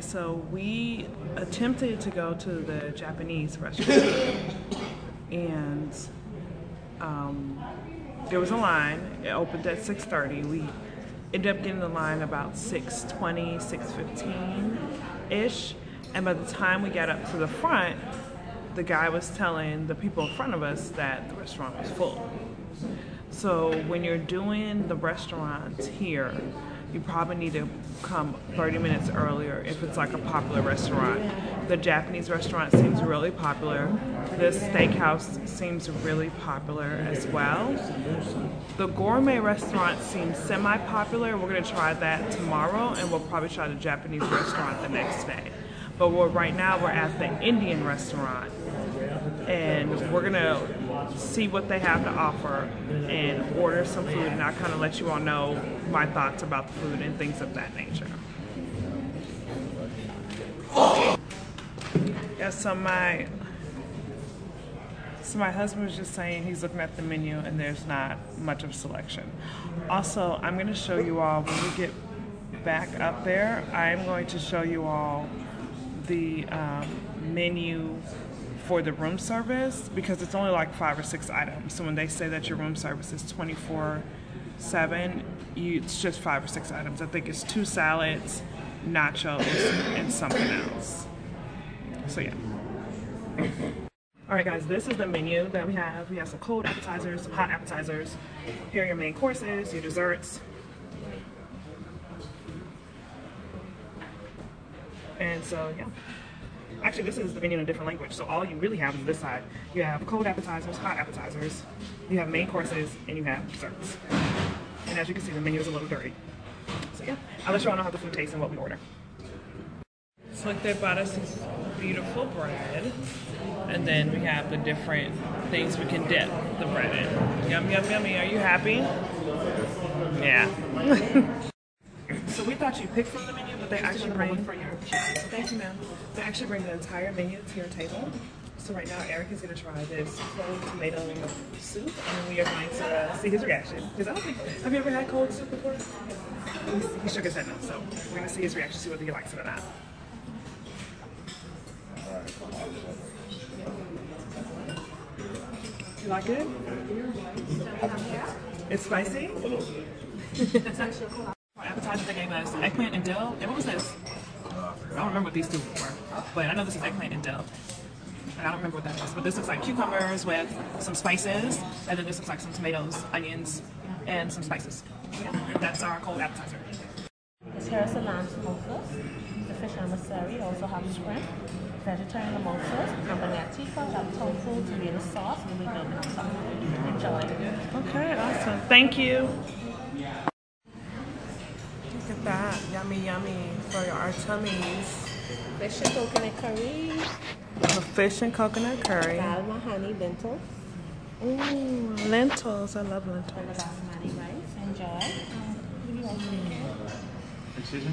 So we attempted to go to the Japanese restaurant, and um, there was a line. It opened at 6:30. We ended up getting the line about 6:20, 6:15 ish, and by the time we got up to the front, the guy was telling the people in front of us that the restaurant was full. So when you're doing the restaurants here, you probably need to come 30 minutes earlier if it's like a popular restaurant. The Japanese restaurant seems really popular. This steakhouse seems really popular as well. The gourmet restaurant seems semi-popular. We're gonna try that tomorrow and we'll probably try the Japanese restaurant the next day. But right now we're at the Indian restaurant and we're gonna see what they have to offer and order some food and I'll kind of let you all know my thoughts about the food and things of that nature. Yeah, so my so my husband was just saying he's looking at the menu and there's not much of selection. Also, I'm gonna show you all when we get back up there, I'm going to show you all the um, menu for the room service because it's only like five or six items. So when they say that your room service is 24 7, it's just five or six items. I think it's two salads, nachos, and something else. So yeah. All right, guys, this is the menu that we have. We have some cold appetizers, some hot appetizers. Here are your main courses, your desserts. And so, yeah. Actually, this is the menu in a different language. So all you really have is this side. You have cold appetizers, hot appetizers, you have main courses, and you have desserts. And as you can see, the menu is a little dirty. So yeah, I'll let you all know how the food tastes and what we order. So like they bought us this beautiful bread. And then we have the different things we can dip the bread in. Yum, yum, yummy. Are you happy? Yeah. we thought you picked from the menu, but they actually bring for your Thank you, ma'am. They actually bring the entire menu to your table. So right now, Eric is going to try this cold tomato soup, and we are going to uh, see his reaction. Because I don't think, have you ever had cold soup before? He shook his head no, so we're going to see his reaction, see whether he likes it or not. You like it? It's spicy? Appetizers they gave us eggplant and dill. And what was this? I don't remember what these two were, but I know this is eggplant and dill. And I don't remember what that is, but this looks like cucumbers with some spices, and then this looks like some tomatoes, onions, and some spices. That's our cold appetizer. Here's a lamb samosas, the fish emissary, also have shrimp, vegetarian mimosas, cambanetica, have tofu, tomato sauce, and we go outside. Enjoy. Okay, awesome. Thank you. Look at that. Yummy, yummy for our tummies. Fish and coconut curry, A fish and coconut curry. dal makhani lentils, Ooh, lentils. I love lentils. and the basmati rice. Enjoy. Excuse me?